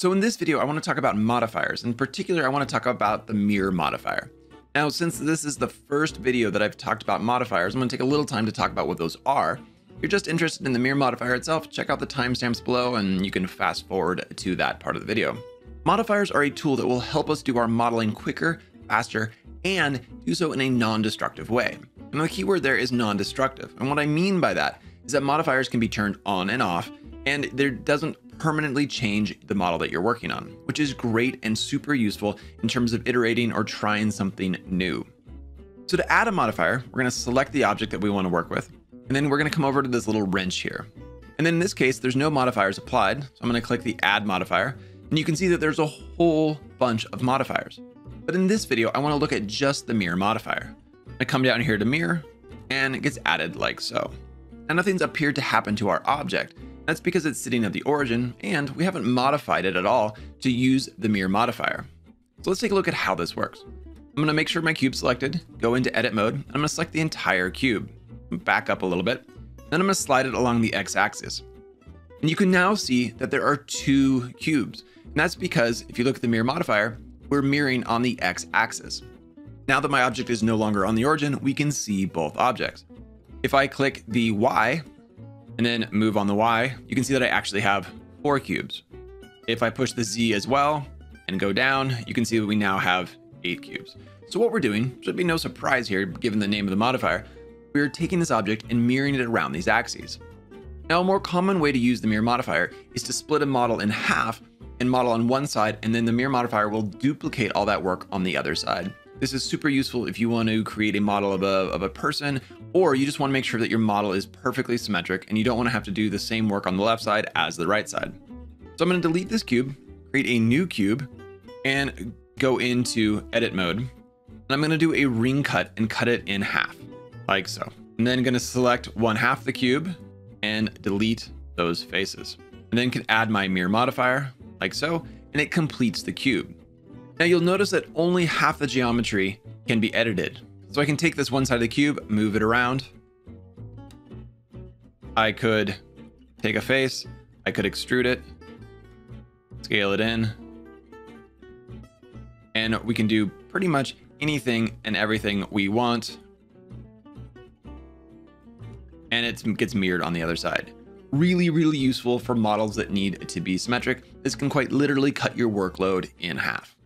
So in this video, I want to talk about modifiers. In particular, I want to talk about the mirror modifier. Now, since this is the first video that I've talked about modifiers, I'm going to take a little time to talk about what those are. If you're just interested in the mirror modifier itself, check out the timestamps below and you can fast forward to that part of the video. Modifiers are a tool that will help us do our modeling quicker, faster, and do so in a non-destructive way. And the keyword there is non-destructive. And what I mean by that is that modifiers can be turned on and off, and there doesn't permanently change the model that you're working on, which is great and super useful in terms of iterating or trying something new. So to add a modifier, we're going to select the object that we want to work with, and then we're going to come over to this little wrench here. And then in this case, there's no modifiers applied, so I'm going to click the add modifier, and you can see that there's a whole bunch of modifiers. But in this video, I want to look at just the mirror modifier. I come down here to mirror, and it gets added like so. And nothing's appeared to happen to our object, that's because it's sitting at the origin and we haven't modified it at all to use the mirror modifier. So let's take a look at how this works. I'm gonna make sure my cube's selected, go into edit mode, and I'm gonna select the entire cube. Back up a little bit, then I'm gonna slide it along the x-axis. And you can now see that there are two cubes. And that's because if you look at the mirror modifier, we're mirroring on the x-axis. Now that my object is no longer on the origin, we can see both objects. If I click the Y, and then move on the Y, you can see that I actually have four cubes. If I push the Z as well and go down, you can see that we now have eight cubes. So what we're doing, should be no surprise here, given the name of the modifier, we're taking this object and mirroring it around these axes. Now, a more common way to use the mirror modifier is to split a model in half and model on one side, and then the mirror modifier will duplicate all that work on the other side. This is super useful if you want to create a model of a, of a person, or you just want to make sure that your model is perfectly symmetric and you don't want to have to do the same work on the left side as the right side. So I'm going to delete this cube, create a new cube, and go into edit mode. And I'm going to do a ring cut and cut it in half, like so. And then going to select one half the cube and delete those faces. And then can add my mirror modifier, like so, and it completes the cube. Now you'll notice that only half the geometry can be edited. So I can take this one side of the cube, move it around. I could take a face, I could extrude it, scale it in, and we can do pretty much anything and everything we want. And it gets mirrored on the other side. Really, really useful for models that need to be symmetric. This can quite literally cut your workload in half.